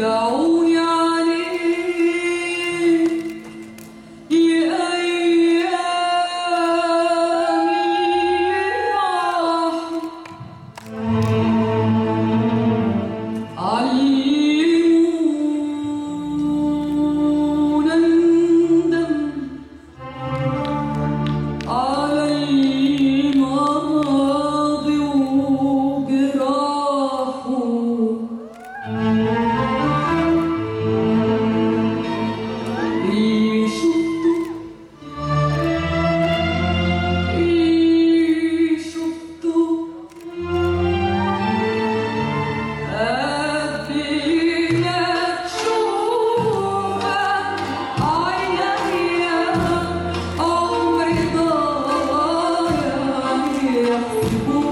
go. Ooh.